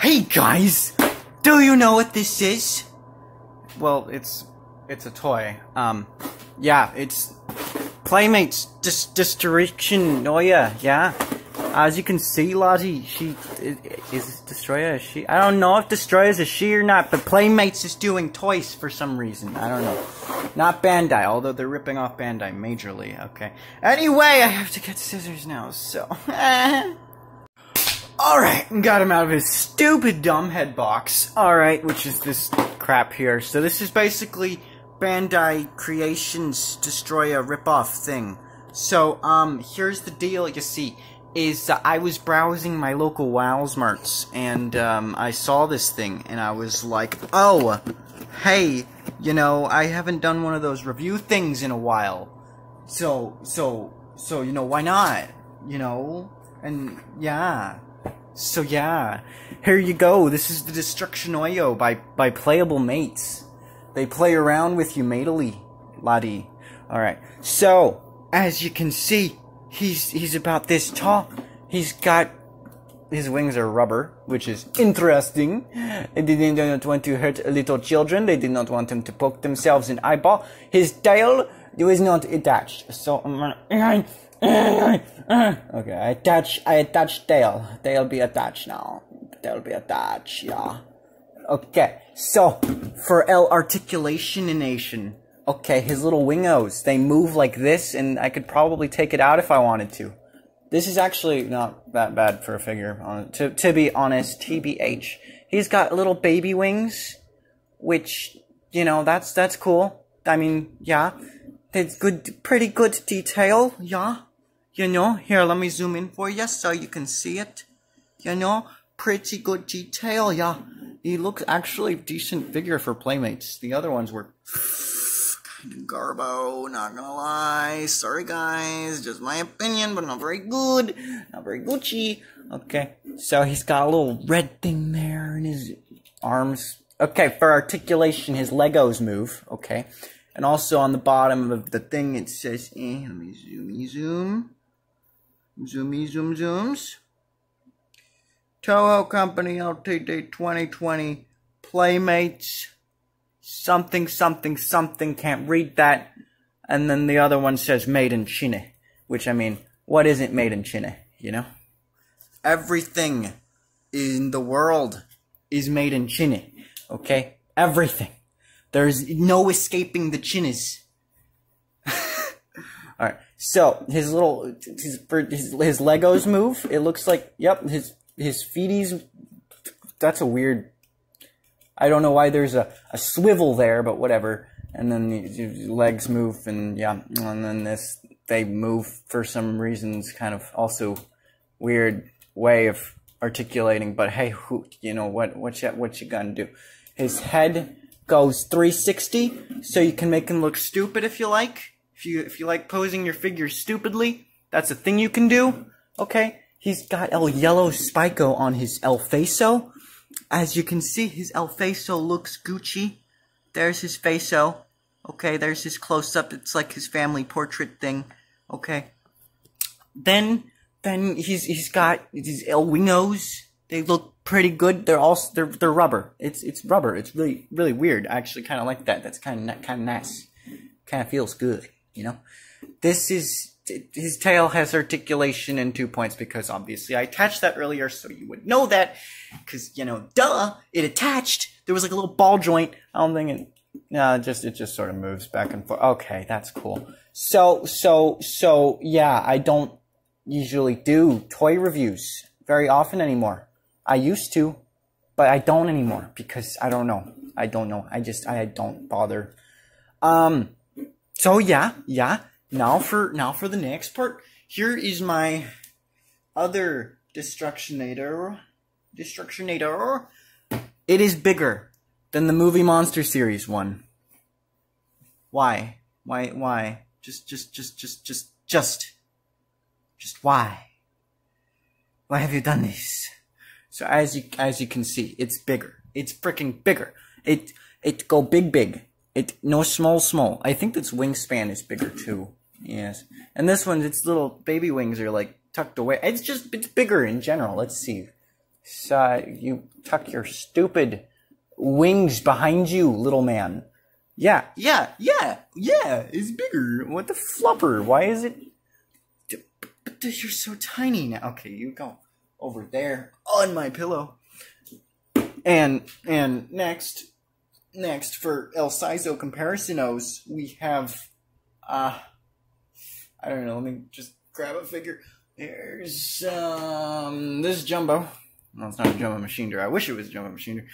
Hey guys, do you know what this is? Well, it's it's a toy. Um, yeah, it's Playmates Dis Destruction Noia. Yeah, as you can see, Lottie, she is Destoroyah. She? I don't know if Destoroyah is a she or not, but Playmates is doing toys for some reason. I don't know. Not Bandai, although they're ripping off Bandai majorly. Okay. Anyway, I have to get scissors now, so. Alright, got him out of his stupid dumb head box. Alright, which is this crap here. So this is basically Bandai Creations Destoroyah ripoff thing. So, um, here's the deal, you see, is uh, I was browsing my local Walsmarts, and, um, I saw this thing, and I was like, oh, hey, you know, I haven't done one of those review things in a while. So, so, so, you know, why not? You know? And, yeah. So yeah, here you go. This is the Destruction Oyo by, by Playable Mates. They play around with you matily, laddie. Alright, so, as you can see, he's, he's about this tall. He's got, his wings are rubber, which is interesting. They did not want to hurt little children. They did not want them to poke themselves in eyeball. His tail was not attached. So, I'm gonna, okay, I attach, I attach tail. Tail be attached now. Tail be attached, yeah. Okay, so, for L articulationination, okay, his little wingos, they move like this, and I could probably take it out if I wanted to. This is actually not that bad for a figure, to, to be honest, TBH. He's got little baby wings, which, you know, that's, that's cool. I mean, yeah. It's good, pretty good detail, yeah. You know, here, let me zoom in for you so you can see it. You know, pretty good detail, yeah. He looks actually a decent figure for Playmates. The other ones were kind of garbo, not gonna lie. Sorry guys, just my opinion, but not very good. Not very Gucci. Okay, so he's got a little red thing there in his arms. Okay, for articulation, his Legos move. Okay. And also on the bottom of the thing, it says, eh, let me zoom, zoom. Zoomy zoom zooms. Toho Company LTD 2020 Playmates. Something something something. Can't read that. And then the other one says made in China which I mean what isn't made in China you know? Everything in the world is made in China okay? Everything. There's no escaping the Chinas all right so his little his, his his Legos move. It looks like yep his his feeties. That's a weird. I don't know why there's a, a swivel there, but whatever. And then the legs move, and yeah, and then this they move for some reasons, kind of also weird way of articulating. But hey, who you know what what you what you gonna do? His head goes 360, so you can make him look stupid if you like if you if you like posing your figure stupidly, that's a thing you can do. Okay, he's got El Yellow Spiko on his El Faso. As you can see, his El Faso looks Gucci. There's his Faso. Okay, there's his close up. It's like his family portrait thing. Okay. Then then he's he's got these El Wingos. They look pretty good. They're all they're they're rubber. It's it's rubber. It's really really weird. I actually kind of like that. That's kind of kind of nice. Kind of feels good you know? This is, his tail has articulation in two points because obviously I attached that earlier so you would know that. Because, you know, duh, it attached. There was like a little ball joint. I don't think it, no, it just, it just sort of moves back and forth. Okay, that's cool. So, so, so, yeah, I don't usually do toy reviews very often anymore. I used to, but I don't anymore because I don't know. I don't know. I just, I don't bother. Um, so yeah, yeah. Now for now for the next part. Here is my other Destructionator. Destructionator. It is bigger than the movie Monster Series one. Why? Why? Why? Just, just, just, just, just, just, just why? Why have you done this? So as you as you can see, it's bigger. It's freaking bigger. It it go big big. It no small small. I think its wingspan is bigger too. Yes, and this one, its little baby wings are like tucked away. It's just it's bigger in general. Let's see, So you tuck your stupid wings behind you, little man. Yeah, yeah, yeah, yeah. It's bigger. What the flubber? Why is it? But you're so tiny now. Okay, you go over there on my pillow. And and next, next for El Sizo Comparisonos, we have, uh, I don't know. Let me just grab a figure. Here's um this jumbo. No, it's not a jumbo machine I wish it was a jumbo machine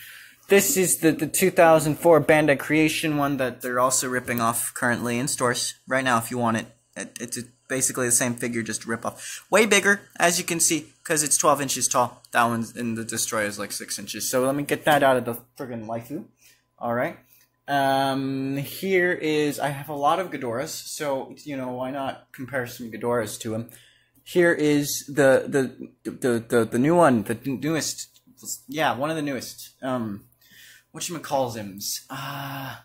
This is the, the 2004 Bandai Creation one that they're also ripping off currently in stores right now if you want it. it it's basically the same figure, just rip off. Way bigger, as you can see, because it's 12 inches tall. That one's in the Destoroyah is like 6 inches. So let me get that out of the friggin' Lifu. Alright. Um, here is, I have a lot of Ghidorahs, so, you know, why not compare some Ghidorahs to him? Here is the, the, the, the, the new one, the newest, yeah, one of the newest, um, whatchamacallsims, uh,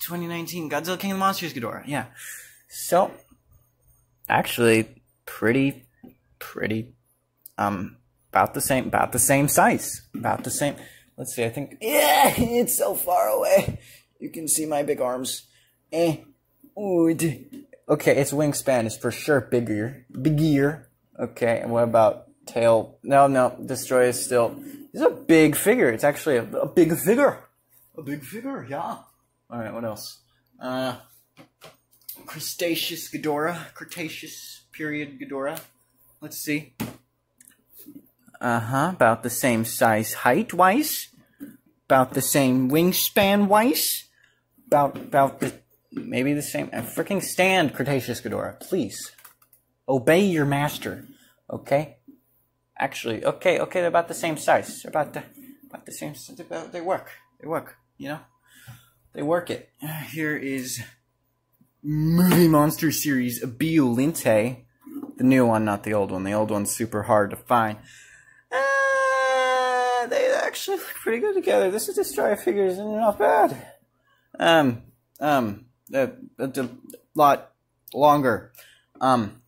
2019 Godzilla King of the Monsters Ghidorah, yeah. So, actually, pretty, pretty, um, about the same, about the same size, about the same, Let's see, I think, yeah, it's so far away. You can see my big arms. Eh. Ooh, okay, its wingspan is for sure bigger. Bigger. Okay, and what about tail? No, no, Destoroyah is still, it's a big figure. It's actually a, a big figure. A big figure, yeah. Alright, what else? Uh, Cretaceous Ghidorah. Cretaceous period Ghidorah. Let's see. Uh-huh, about the same size height-wise. About the same wingspan-wise. About, about the, maybe the same, uh, freaking stand, Cretaceous Ghidorah, please. Obey your master, okay? Actually, okay, okay, they're about the same size. They're about the, about the same, they work. They work, you know? They work it. Here is Movie Monster Series Biollante. The new one, not the old one. The old one's super hard to find they actually look pretty good together. This is Destoroyah figures and not bad. Um, um, a, a, a lot longer. Um,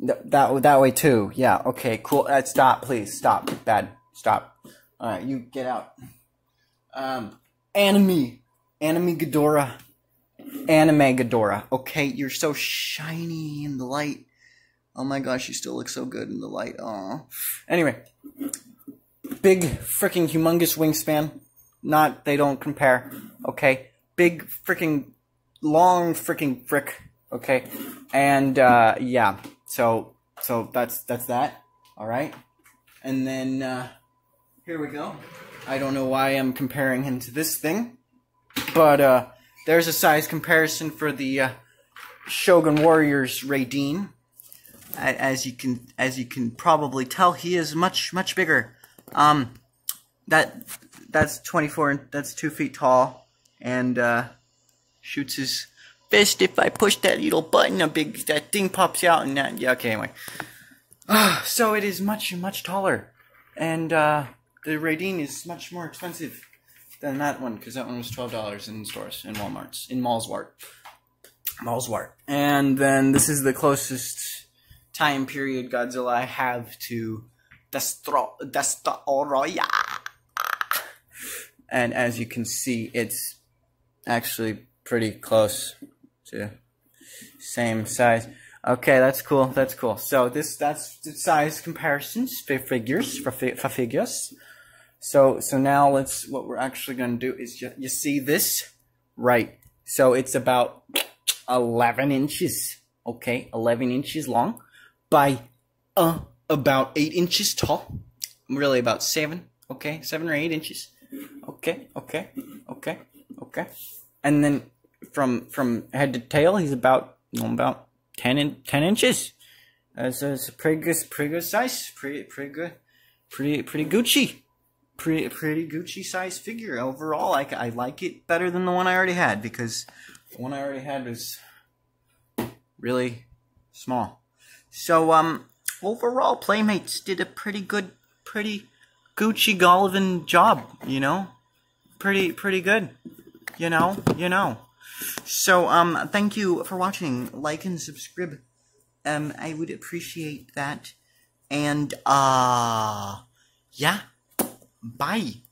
th- that that way too. Yeah. Okay. Cool. Uh, stop, please. Stop. Bad. Stop. All right. You get out. Um, anime, anime Ghidorah, anime Ghidorah. Okay, you're so shiny in the light. Oh my gosh, you still look so good in the light. Aw. Anyway, big freaking humongous wingspan. Not they don't compare. Okay, big freaking long freaking frick. Okay, and uh, yeah. So so that's that's that. All right, and then uh, here we go. I don't know why I'm comparing him to this thing, but uh, there's a size comparison for the uh, Shogun Warriors Raiden. As you can as you can probably tell, he is much much bigger um, that that's 24. That's two feet tall, and uh, shoots his fist. If I push that little button, a big that thing pops out, and that yeah. Okay, anyway. Uh, so it is much much taller, and uh, the Raiden is much more expensive than that one because that one was twelve dollars in stores in WalMarts in Mallswart. Mallswart, and then this is the closest time period Godzilla I have to destroy. And as you can see, it's actually pretty close to same size. Okay, that's cool. That's cool. So this that's the size comparisons for figures for, for figures. So so now let's what we're actually going to do is you, you see this right. So it's about 11 inches. Okay, 11 inches long by uh about eight inches tall. Really about seven. Okay, seven or eight inches. Okay, okay, okay, okay. And then from from head to tail, he's about about ten in, ten inches. That's a, a pretty good, pretty good size. Pretty pretty good, pretty pretty Gucci. Pretty pretty Gucci size figure overall. I, I like it better than the one I already had because the one I already had was really small. So um overall, Playmates did a pretty good, pretty Gucci Gollivan job, you know? Pretty, pretty good. You know? You know. So, um, thank you for watching. Like and subscribe. Um, I would appreciate that. And, uh, yeah. Bye.